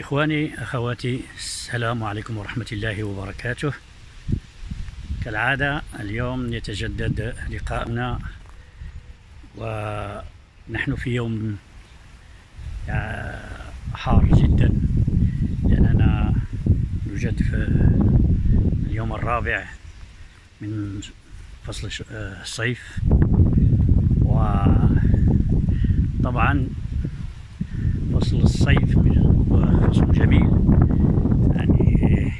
إخواني أخواتي السلام عليكم ورحمة الله وبركاته. كالعادة اليوم يتجدد لقاؤنا ونحن في يوم آه، حار جدا لأننا نوجد في اليوم الرابع من فصل آه، الصيف. وطبعا فصل الصيف من- فصل جميل. يعني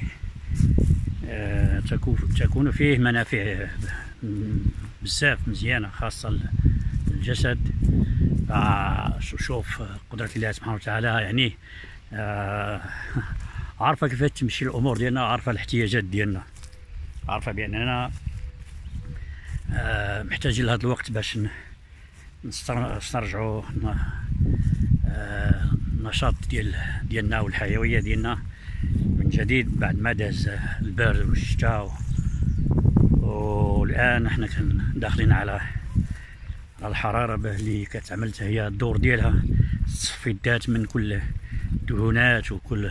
آه، تكو- تكون فيه منافع بزاف مزيانة خاصة للجسد شوف قدرة الله سبحانه وتعالى يعني آه، عارفة كيف تمشي الأمور ديالنا عارفة الاحتياجات ديالنا. عارفة بأننا آه، محتاجين لهذا الوقت باش نسترجعوا آه، النشاط ديال ديالنا والحيوية ديالنا من جديد بعد ما داز البرد والشتاء والآن إحنا كن داخلين على الحرارة اللي كتعمل هي الدور ديالها. تصفي الذات من كل الدهونات وكل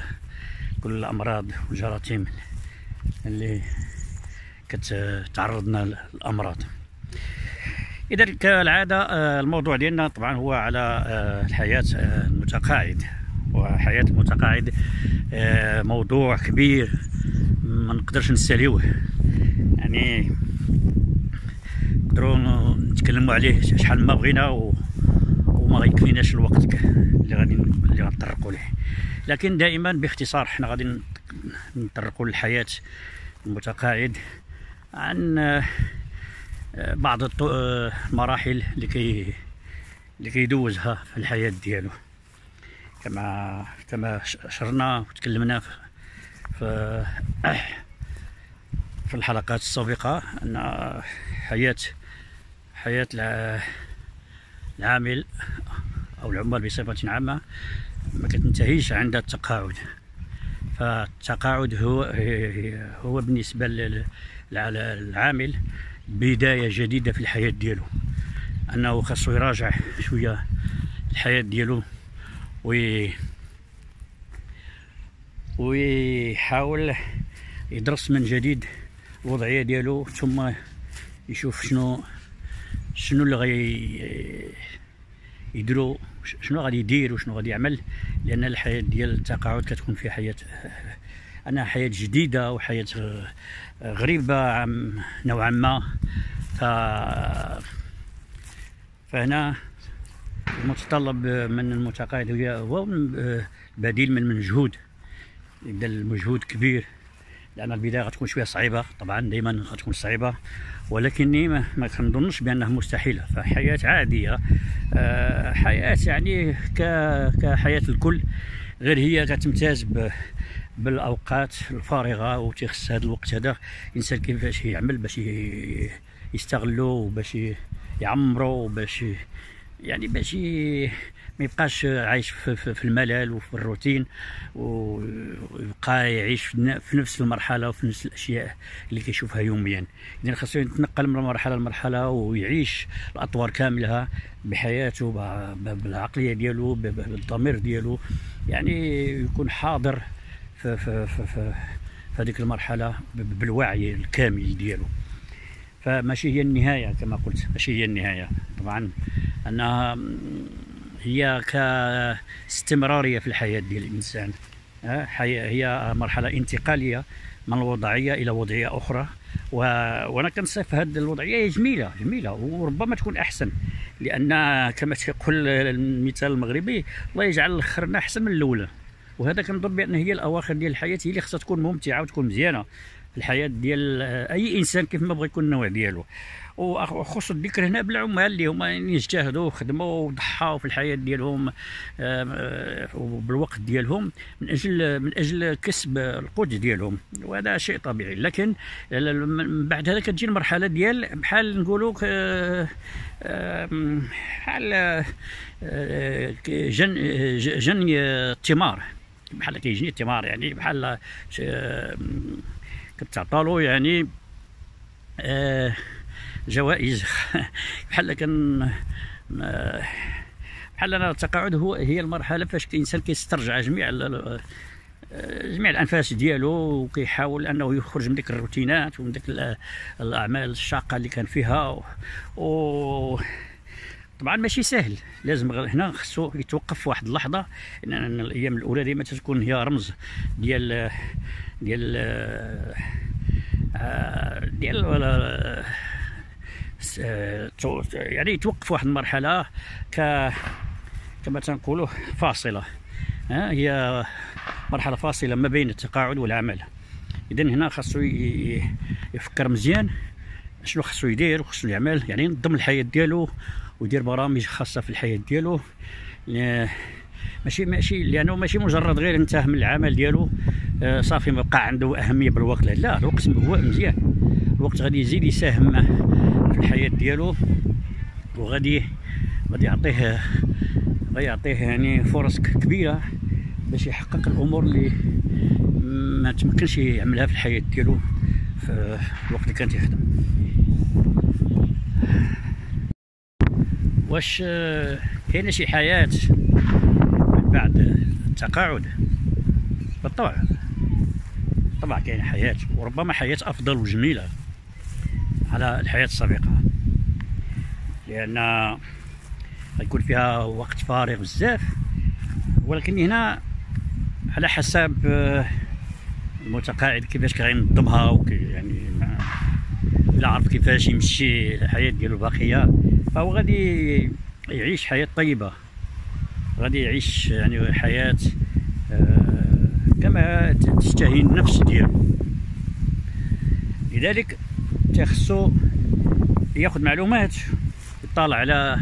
كل الأمراض والجراثيم اللي كتعرضنا للأمراض. إذا كالعادة آه، الموضوع ديالنا طبعا هو على آه، الحياة آه، المتقاعد. وحياة المتقاعد موضوع كبير ما نقدرش نساليوه. يعني نقدروا نتكلموا عليه شحال ما بغينا و... وما غيكفيناش الوقت اللي غادي اللي غنطرقوا ليه. لكن دائما باختصار حنا غادي نطرقوا للحياة المتقاعد عن بعض آه، المراحل اللي كي اللي كيدوزها في الحياة ديالو. كما كما شرنا وتكلمنا في في, الحلقات السابقة أن حياة حياة الع- العامل أو العمال بصفة عامة ما كتنتهيش عند التقاعد. فالتقاعد هو هو بالنسبة لل- للعامل بداية جديدة في الحياة ديالو. أنه خاصو يراجع شوية الحياة ديالو وي ويحاول يدرس من جديد الوضعية ديالو ثم يشوف شنو شنو اللي غي يديرو شنو غادي يدير وشنو غادي يعمل لأن الحياة ديال التقاعد كتكون في حياة انها حياة جديدة وحياة غ- غريبة نوعا ما. ف فهنا المتطلب من المتقاعد هو بديل من مجهود. يبدأ المجهود كبير لأن البداية غتكون شوية صعيبة. طبعا دائما غتكون صعيبة ولكني ما, كنظنش بأنها مستحيلة. فحياة عادية آه، حياة يعني كحياة الكل غير هي كتمتاز بالاوقات الفارغة وتيخص هذا الوقت هذا. الإنسان كيفاش يعمل باش يستغلو وباش ي- يعمرو وباش ي- يعني باش ما يبقاش عايش في, في, في الملل وفي الروتين ويبقى يعيش في نفس المرحلة وفي نفس الأشياء اللي كيشوفها يوميا. اذا خاصو يتنقل من مرحلة لمرحلة ويعيش الأطوار كاملها بحياته بالعقلية ديالو بالضمير ديالو. يعني يكون حاضر في في في, في, هذيك المرحلة بالوعي الكامل ديالو. فماشي هي النهاية كما قلت ماشي هي النهاية. طبعا أنها هي كاستمرارية في الحياة ديال الإنسان. هي مرحلة انتقالية من الوضعية إلى وضعية أخرى. و... وأنا كنصف هذه الوضعية جميلة جميلة وربما تكون أحسن. لأن كما تيقول المثال المغربي الله يجعل الاخرنا أحسن من الأولى. وهذا كنظن بأن هي الأواخر ديال الحياة هي اللي خصها تكون ممتعة وتكون مزيانة. الحياة ديال أي إنسان كيف ما بغى يكون النوع ديالو. وخص الذكر هنا بالعمال اللي هما يعني اجتهدوا وخدموا وضحاو في الحياة ديالهم آم، آه، وبالوقت ديالهم من أجل من أجل كسب القوت ديالهم. وهذا شيء طبيعي. لكن من بعد هذا كتجي المرحلة ديال بحال نقولوا بحال آه، جن جني الثمار بحال كيجني الثمار يعني بحال آه، كتعطالو يعني آه، جوائز. بحال كان آه، بحال أنا التقاعد هو هي المرحلة فاش الإنسان كيسترجع جميع جميع الأنفاس ديالو وكيحاول أنه يخرج من ديك الروتينات ومن ديك الأعمال الشاقة اللي كان فيها و طبعا ماشي سهل. لازم هنا خصو يتوقف واحد اللحظة إن الأيام الأولى ديما تكون هي رمز ديال ديال آه، ديال ولا آه، يعني يتوقف واحد المرحلة ك كما تنقولوا فاصلة ها هي مرحلة فاصلة ما بين التقاعد والعمل. اذا هنا خاصو يفكر مزيان شنو خاصو يدير وخاصو يعمل يعني ينظم الحياة ديالو ويدير برامج خاصة في الحياة ديالو. ماشي ماشي لأنه ماشي مجرد غير انتهى من العمل ديالو. آه، صافي ما بقى عنده أهمية بالوقت. لا الوقت هو مزيان. الوقت غادي يزيد يساهم في الحياة ديالو. وغادي غادي يعطيه غادي يعطيه يعني فرص كبيرة باش يحقق الأمور اللي ما تمكنش يعملها في الحياة ديالو في الوقت اللي كان تيخدم. واش كاينة شي حياة من بعد التقاعد؟ بالطبع. طبعا كاين حياة وربما حياة أفضل وجميلة على الحياة السابقة. لأن غيكون فيها وقت فارغ بزاف ولكن هنا على حسب المتقاعد كيفاش كينظمها يعني الا عرف كيفاش يمشي الحياة ديالو الباقيه فهو غادي يعيش حياة طيبة. غادي يعيش يعني حياة آه، كما تشتهي النفس ديالو. لذلك تخصو ياخذ معلومات يطالع على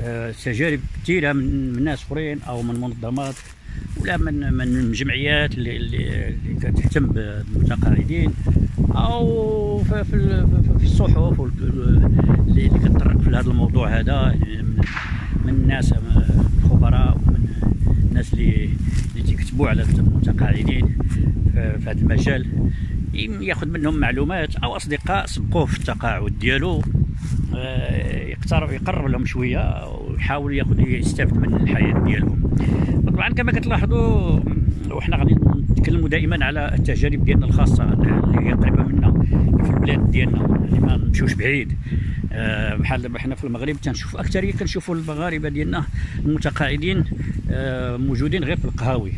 آه، تجارب كثيرة من ناس أخرين أو من منظمات ولا من من جمعيات اللي اللي كتهتم بالمتقاعدين أو في في الصحف اللي كتطرق في هذا الموضوع هذا من الناس الخبراء ومن الناس اللي اللي تيكتبوا على المتقاعدين في هذا المجال. ياخذ منهم معلومات أو أصدقاء سبقوه في التقاعد ديالو. آه، يقترب يقرب لهم شوية ويحاول ياخذ يستافد من الحياة ديالهم. طبعا كما كتلاحظوا وحنا غادي نتكلموا دائما على التجارب ديالنا الخاصة اللي هي قريبة منا في البلاد ديالنا اللي ما نمشيوش بعيد. آه، بحال دابا حنا في المغرب تنشوفوا اكثريه كنشوفوا المغاربة ديالنا المتقاعدين آه، موجودين غير في القهاوي.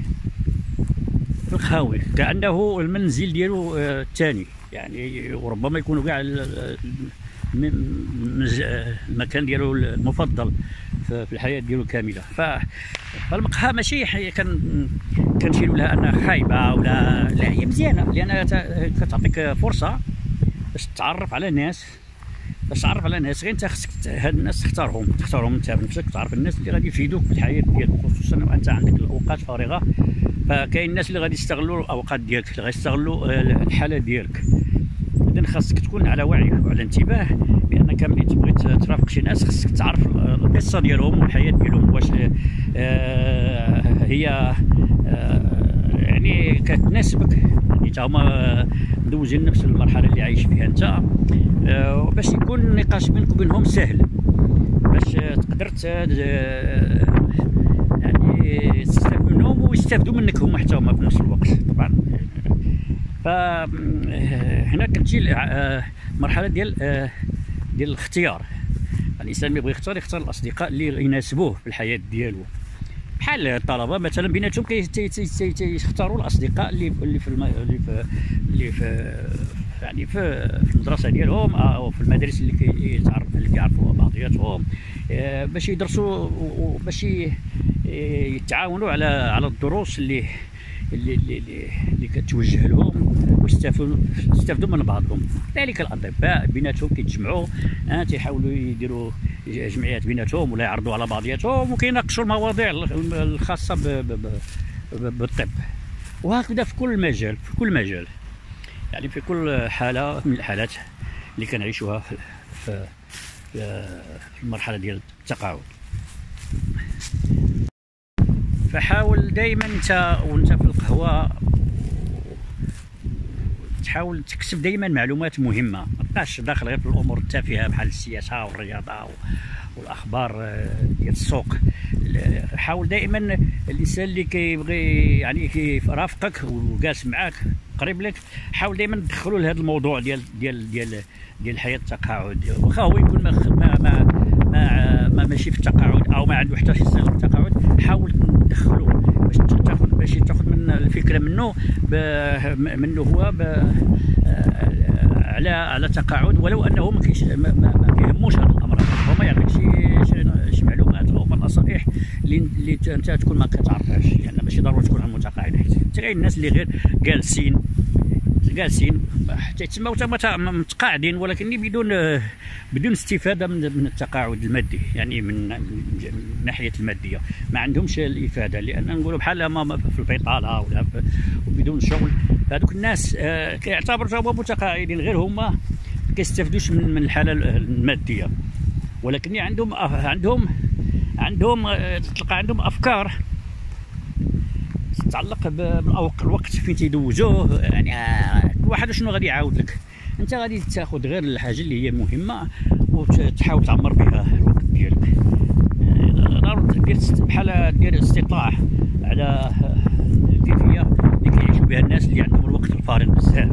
في القهاوي. كأنه المنزل ديالو الثاني. يعني وربما يكونوا كاع المكان ديالو المفضل في الحياة ديالو كاملة. فالمقهى ماشي كان كنشيروا لها أنها خايبة ولا لا هي مزيانة. لأنها كتعطيك فرصة باش تتعرف على ناس باش تعرف على ناس غير انت خصك هاد الناس تختارهم تختارهم انت بنفسك تعرف الناس اللي غادي يفيدوك في الحياة ديالك خصوصا وانت عندك الأوقات فارغة. فكاين الناس اللي غادي يستغلوا الأوقات ديالك اللي غادي يستغلوا الحالة ديالك. اذا خاصك تكون على وعي وعلى انتباه بأنك ملي تبغي ترافق شي ناس خاصك تعرف القصة ديالهم والحياة ديالهم واش آه هي آه يعني كتناسبك تا هما مدوزين نفس المرحلة اللي عايش فيها انت. آه باش يكون النقاش بينك وبينهم سهل. باش تقدر يعني تستافد منهم ويستافدوا منك هما حتى هما في نفس الوقت طبعا. فهنا كتجي المرحله ديال ديال الاختيار. الإنسان ملي يبغي يختار يختار الأصدقاء اللي يناسبوه في الحياة ديالو. بحال الطلبة مثلا بيناتهم كيختاروا الأصدقاء اللي اللي في اللي في اللي في يعني في المدرسة ديالهم أو في المدارس اللي كيتعرف اللي كيعرفوا بعضياتهم باش يدرسوا وباش يتعاونوا على على الدروس اللي اللي اللي اللي كتوجه لهم ويستافدوا يستافدوا من بعضهم. ذلك الأطباء بيناتهم كيتجمعوا آه تيحاولوا يديروا جمعيات بيناتهم ولا يعرضوا على بعضياتهم وكيناقشوا المواضيع الخاصة بالطب. وهكذا في كل مجال في كل مجال. يعني في كل حالة من الحالات اللي كنعيشوها في, في, في المرحلة ديال التقاعد. فحاول دائما انت وانت في القهوة تحاول تكسب دائما معلومات مهمة. ما تبقاش داخل غير في الأمور التافهة بحال السياسة والرياضة والأخبار آه، ديال السوق. حاول دائما الإنسان اللي كيبغي يعني كيرافقك وجالس معاك قريب لك حاول دائما تدخلوا لهذا الموضوع ديال ديال ديال ديال الحياة التقاعد. واخا هو يكون ما ما ما ما, ما ماشي في التقاعد أو ما عنده حتى شي صله بالتقاعد حاول تدخلوا باش تاخذ باش تاخذ من الفكرة منه منه هو على على تقاعد ولو أنه ما كيش ما, كيهموش هذا الأمر. هو ما يعطيك شي معلومات أو نصائح اللي أنت تكون ما كتعرفهاش لأن يعني ماشي ضروري تكون متقاعد حتى غير الناس اللي غير جالسين جالسين. حتى تما متقاعدين ولكن بدون بدون استفادة من التقاعد المادي يعني من الناحيه المادية. ما عندهمش الإفادة لأن نقولوا بحال ما في البيطالة ولا بدون شغل. هذوك الناس آه، كيعتبروا متقاعدين غير هما كيستافدوش من الحالة المادية. ولكن عندهم عندهم عندهم آه، تلقى عندهم أفكار تتعلق بالوقت فين تيدوزوه يعني آه، كل واحد شنو غادي يعاود لك؟ أنت غادي تاخذ غير الحاجة اللي هي مهمة وتحاول تعمر بها الوقت ديالك. ضروري دير بحال دير استطلاع على الكيفيه اللي كيعيشوا بها الناس اللي عندهم الوقت الفارغ بزاف.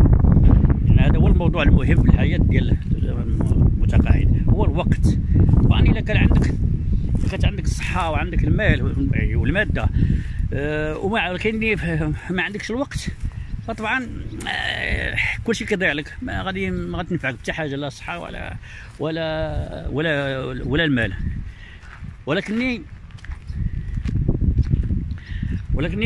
لأن هذا هو الموضوع المهم في الحياة ديال المتقاعد. هو الوقت. طبعا إلا كان عندك كانت عندك الصحة وعندك المال والمادة. أه وما كاين ما عندكش الوقت. فطبعا أه كل شيء كيضيع لك. ما غادي ما غادي تنفعك حتى حاجة لا الصحة ولا ولا ولا ولا المال. ولكني ولكن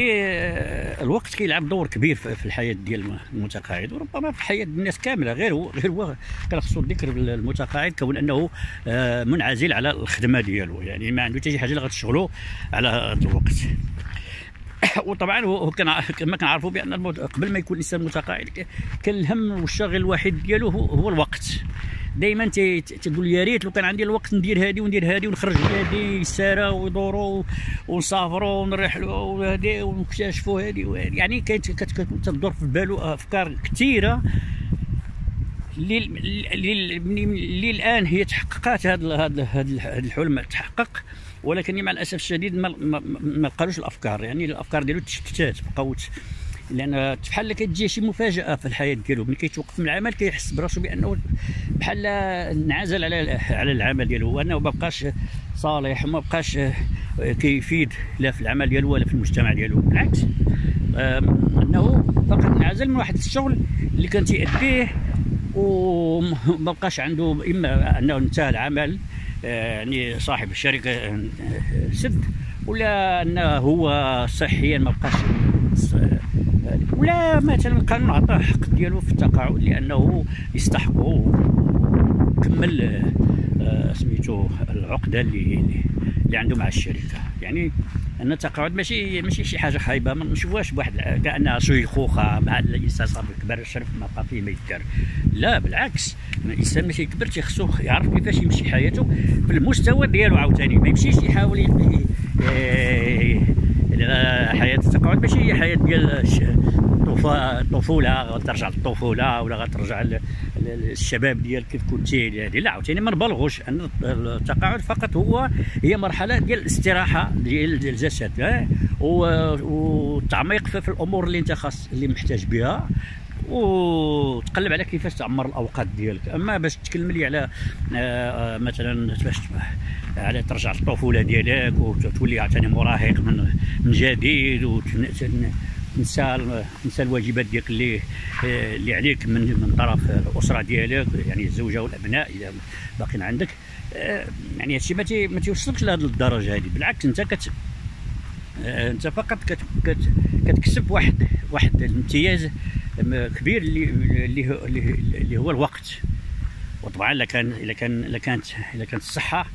الوقت كيلعب دور كبير في الحياة ديال المتقاعد وربما في حياه الناس كاملة غير هو غير هو كان خصو الذكر المتقاعد كون أنه آه، منعزل على الخدمة ديالو يعني ما عنده حتى شي حاجة اللي غتشغلو على هذا الوقت. وطبعا هو كان كما كنعرفوا بأن قبل ما يكون الإنسان متقاعد كان الهم والشاغل الوحيد ديالو هو الوقت. دائما تقول يا ريت لو كان عندي الوقت ندير هادي وندير هادي ونخرج هادي السارة ويدوروا ونسافروا ونرحلوا وهادي ونكتشفوا هادي يعني كانت كتدور في بالو أفكار كثيره اللي الان هي تحققات هذا الحلم تحقق ولكن مع الأسف الشديد ما, ما, ما الأفكار. يعني الأفكار ديالو تشتتات بقاو لأن بحال كتجي شي مفاجأة في الحياة ديالو ملي كيتوقف من العمل كيحس براسو بأنه بحال انعزل على على العمل ديالو وأنه ما بقاش صالح وما بقاش كيفيد لا في العمل ديالو ولا في المجتمع ديالو. بالعكس أنه فقط انعزل من واحد الشغل اللي كان تيأديه وما بقاش عنده إما أنه انتهى العمل آه، يعني صاحب الشركة آه، سد ولا أنه هو صحيا ما بقاش ولا مثلا القانون عطاه الحق ديالو في التقاعد لأنه يستحق كمل آه، سميتو العقده اللي اللي عنده مع الشركة. يعني أن التقاعد ماشي ماشي شي حاجة خايبه ما نشوفوهاش بواحد كأنها شيخوخه مع الإنسان صافي كبر الشرف ما بقى فيه ما يدار لا بالعكس الإنسان ماشي كبر تيخصو يعرف كيفاش يمشي حياته في المستوى ديالو عاوتاني. ما يمشيش يحاول حياة التقاعد ماشي هي حياة ديال الطفولة ترجع للطفولة ولا غترجع للشباب ديال كيف كنتي لا عاوتاني ما نبالغوش أن التقاعد فقط هو هي مرحلة ديال الاستراحة ديال الجسد والتعميق في الأمور اللي أنت خاص اللي محتاج بها وتقلب على كيفاش تعمر الأوقات ديالك. أما باش تكلم لي على آه، مثلا باش على ترجع للطفولة ديالك وتولي عاوتاني مراهق من جديد تنسى الواجبات ديالك اللي اللي عليك من من طرف الأسرة ديالك يعني الزوجة والأبناء إذا باقيين عندك. آه، يعني هادشي ما تيوصلكش لهذه الدرجة هذه بالعكس أنت كت آه، أنت فقط كت كت كتكسب واحد واحد الامتياز كبير اللي اللي اللي هو الوقت. وطبعا إلا كان إلا كان إلا كانت إلا كانت الصحة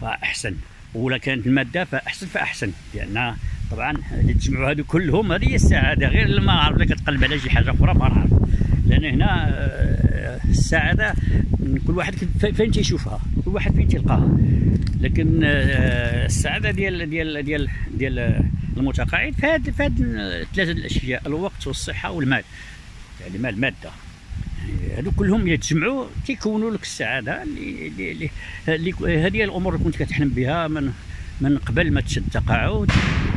فأحسن. ولا كانت المادة فأحسن فأحسن لأن طبعا تجمعوا هذو كلهم هذه هي السعادة غير لما عرف لك تقلب على شي حاجة أخرى ما نعرف لأن هنا آه، السعادة كل واحد فين تيشوفها؟ كل واحد فين تلقاها لكن آه، السعادة ديال ديال ديال ديال المتقاعد في هاد في هاد ثلاثة الأشياء الوقت والصحة والمال. يعني المال مادة. هادو كلهم يتجمعوا تيكونوا لك السعادة. اللي هذه الأمور اللي كنت كتحلم بها من من قبل ما تشد التقاعد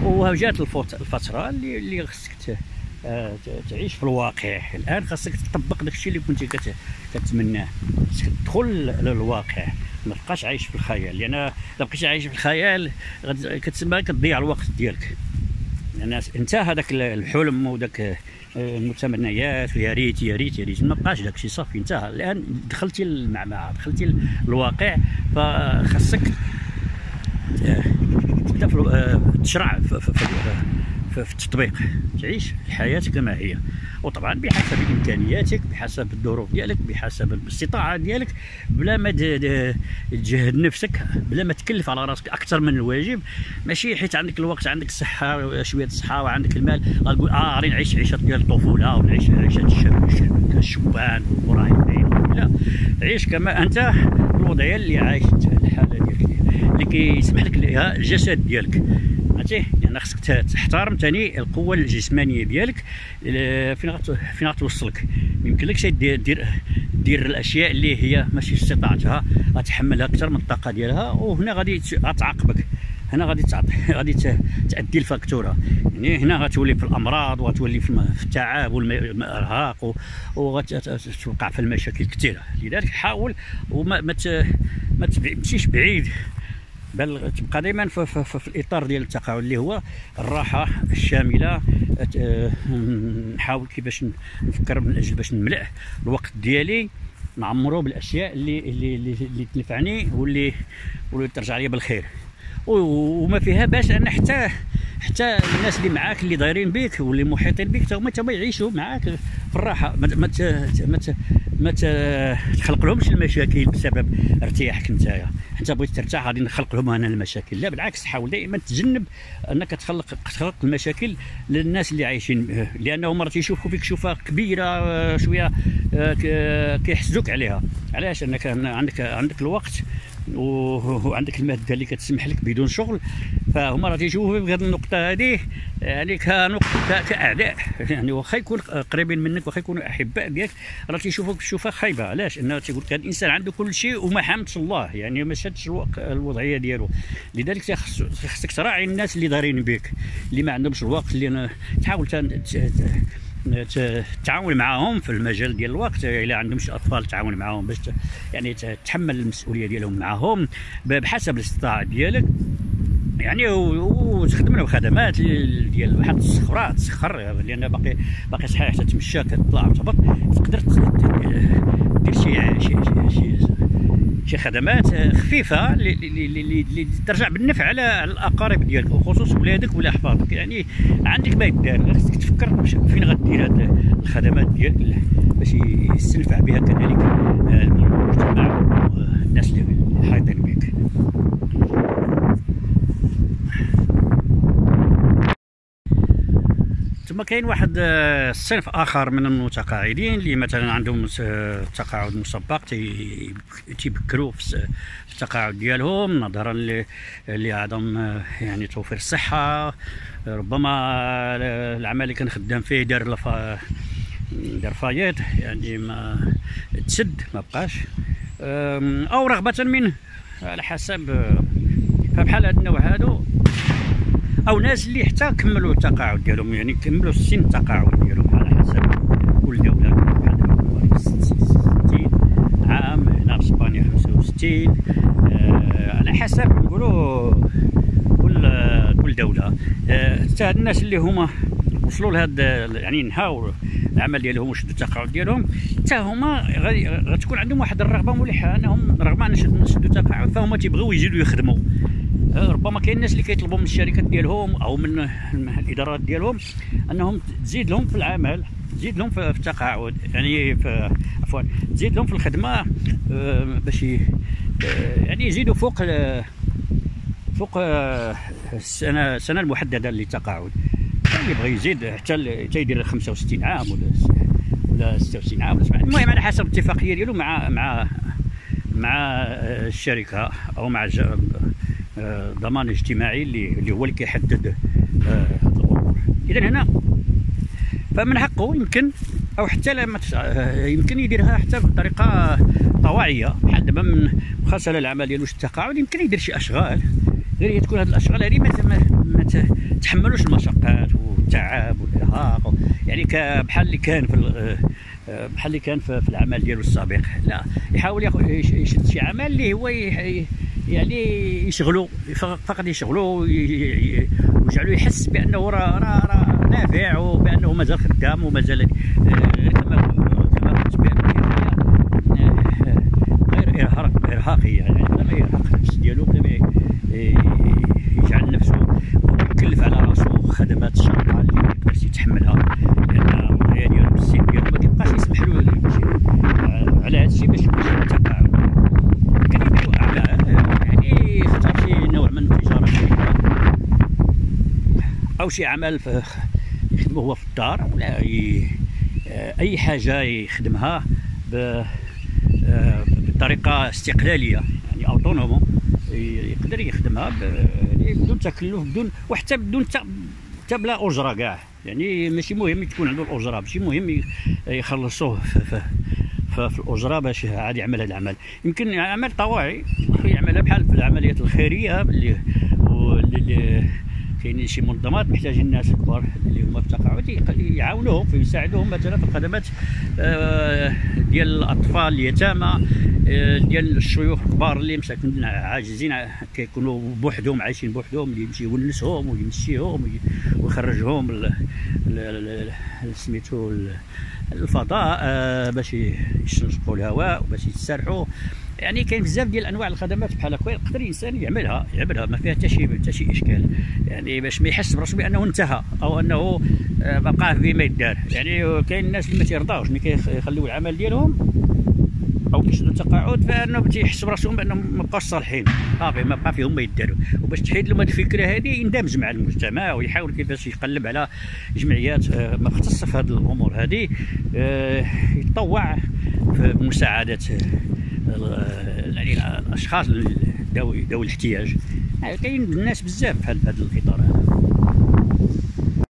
وجات الفترة اللي اللي خصك تعيش في الواقع. الآن خاصك تطبق داكشي اللي كنتي كتمناه. خاصك تدخل للواقع. ما تبقاش عايش في الخيال. لأن الا بقيتي عايش في الخيال كتسمى كتضيع الوقت ديالك. لأن أنت هذاك الحلم وداك المتمنيات ويا ريت يا ريت يا ريت. ما بقاش داكشي صافي. انتهى الآن دخلتي المعمعة دخلتي الواقع فخاصك تبدأ تشرع في, في, التطبيق تعيش الحياة كما هي. وطبعا بحسب إمكانياتك بحسب الظروف ديالك بحسب الاستطاعة ديالك بلا ما تجهد نفسك بلا ما تكلف على راسك أكثر من الواجب. ماشي حيت عندك الوقت عندك الصحة شوية الصحة وعندك المال غتقول آه غادي نعيش عيشة ديال الطفولة ونعيش عيشة الشاب الشبان والمراهقين لا عيش كما أنت الوضعيه اللي عايش الحالة ديالك. اللي كيسمح لك الجسد ديالك. عرفتي لأن خصك تحترم ثاني القوة الجسمانية ديالك فين فين غتوصلك؟ يمكن لكش دير دير الأشياء اللي هي ماشي استطاعتها غتحملها أكثر من الطاقة ديالها وهنا غادي غتعاقبك. هنا غادي غادي تأدي الفاكتورة. يعني هنا غتولي في الأمراض وغتولي في التعب والارهاق وغتوقع في المشاكل كثيره لذلك حاول وما ما تمشيش بعيد. بل تبقى دائما في, في, في, في الإطار ديال التقاعد اللي هو الراحة الشاملة. نحاول كيفاش نفكر من أجل باش نملأ الوقت ديالي نعمرو بالأشياء اللي اللي اللي, تنفعني واللي واللي ترجع لي بالخير. وما فيها باش أن حتى حتى الناس اللي معاك اللي دايرين بك واللي محيطين بك هما تما يعيشوا معاك في الراحة. ما ما تخلق لهمش المشاكل بسبب ارتياحك نتايا انت بغيت ترتاح غادي نخلق لهم أنا المشاكل. لا بالعكس حاول دائما تجنب انك تخلق تخلق المشاكل للناس اللي عايشين لأنهم راه تيشوفوا فيك شوفة كبيرة شوية كيحسدوك عليها. علاش؟ انك عندك عندك الوقت وعندك المادة اللي كتسمح لك بدون شغل فهما راه تيشوفوا في هذه النقطة هذه. يعني كنقطة كأعداء. يعني واخا يكون قريبين منك واخا يكونوا أحباء ديالك راه تيشوفوك بشوفة خايبة. علاش؟ إنه تيقول لك هذا الإنسان عنده كل شيء وما حامدش الله. يعني ما شادش الوضعية ديالو. لذلك خصك تراعي الناس اللي دارين بك اللي ما عندهمش الوقت اللي تحاول تعاون معاهم في المجال ديال الوقت إلا عندهمش أطفال تعاون معاهم باش يعني تحمل المسؤولية ديالهم معاهم بحسب الاستطاعة ديالك. يعني وتخدم لهم خدمات ديال واحد الصخرات تسخر لأن باقي باقي صحيح تتمشى كتطلع وتهبط تقدر دير شي شي شي شي خدمات خفيفة اللي ترجع بالنفع على الأقارب ديالك وخصوص ولادك ولا أحفادك. يعني عندك ما يدار خصك تفكر فين غدير هاد الخدمات ديالك باش يستنفع بها كذلك المجتمع والناس اللي حايطين بك ثم كاين واحد الصنف آه، آخر من المتقاعدين اللي مثلا عندهم تقاعد مسبق تيبكروا في التقاعد ديالهم نظرا لعدم آه، يعني توفير الصحة. ربما العمل اللي كان خدام فيه دار لفا دار فايت يعني ما تسد ما بقاش. أو رغبة منه على حسب آه، فبحال هاد النوع هادو. أو ناس اللي حتى كملوا التقاعد ديالهم يعني كملوا السن التقاعد ديالهم على حسب كل دولة بحال 60 عام هنا في اسبانيا 65 آه على حسب نقولوا كل كل دولة. حتى آه الناس اللي هما وصلوا لهاد يعني نهاو العمل ديالهم وشدوا التقاعد ديالهم حتى هما غتكون عندهم واحد الرغبة ملحه أنهم رغم ان شدوا التقاعد فهما تيبغيو يزيدوا يخدموا. ربما كاين الناس اللي كيطلبوا من الشركات ديالهم أو من الإدارات ديالهم أنهم تزيد لهم في العمل تزيد لهم في التقاعد يعني في عفوا تزيد لهم في الخدمة آه، باش آه، يعني يزيدوا فوق فوق آه، السنة السنة المحددة للتقاعد. يعني يبغى يزيد حتى حتى يدير 65 عام ولا ولا 66 عام المهم على حسب الاتفاقية ديالو مع مع مع الشركة أو مع ضمان اجتماعي اللي اللي هو اللي كيحدد هذه الأمور. اذا هنا فمن حقه يمكن أو حتى لما يمكن يديرها حتى بطريقة طواعية. بحال دابا من خاصة العمل ديال التقاعد يمكن يدير شي أشغال. غير هي تكون هذه الأشغال هذه ما تحملوش المشقات والتعب والإرهاق. يعني بحال اللي كان في بحال اللي كان في العمل ديالو السابق. لا يحاول يشد شي عمل اللي هو يعني يشغلو فقط يشغلو ويجعلو يحس بأنه راه راه نافع وبأنه مازال خدام ومازال آه، كما كما آه، غير إرهاق ارهاقي يعني بلا ما يرهق النفس ديالو بلا ما يجعل نفسه يكلف على راسو خدمات شاقة اللي ما يقدرش يتحملها لأن ديالو السن ديالو ما كيبقاش يسمح له على هذا الشيء باش يمشي تقاعد كيديروا اعمال يعني يختار شي نوع من التجاره أو شي عمل يخدمه هو في الدار ولا أي حاجة يخدمها بطريقة استقلالية. يعني اوتونومو يقدر يخدمها بدون تكلف بدون وحتى بدون حتى بلا أجرة كاع. يعني ماشي مهم تكون عنده الأجرة ماشي مهم يخلصوه في, في, في, الأجرة باش عاد يعمل هذا العمل يمكن عمل طواعي يعملها بحال في العمليات الخيرية اللي كاينين شي منظمات محتاجين الناس الكبار اللي هما في التقاعد يعاونوهم في يساعدوهم مثلا في الخدمات آه، ديال الأطفال اليتامى آه، ديال الشيوخ الكبار اللي مساكن عاجزين كيكونوا بوحدهم عايشين بوحدهم اللي يمشي يونسهم ويمشيهم ويخرجهم سميتو الفضاء آه، باش يستنشقوا الهواء وباش يتسرحوا. يعني كاين بزاف ديال أنواع الخدمات بحال هكا يقدر الإنسان يعملها يعملها ما فيها حتى شي حتى شي إشكال. يعني باش ما يحس براسو بأنه انتهى أو أنه آه، بقى في ما يدار. يعني كاين الناس اللي ما تيرضاوش ملي كيخليو العمل ديالهم أو كيشدوا التقاعد فانه تيحس براسهم بانهم ما بقاوش صالحين. صافي ما بقى فيهم ما يداروا. وباش تحيد لهم هذه الفكرة هذه يندمج مع المجتمع ويحاول كيفاش يقلب على جمعيات آه، مختصه في هذه الأمور هذه آه، يتطوع في مساعدة يعني الأشخاص ذوي الاحتياج. كاين الناس بزاف في هذا الإطار هذا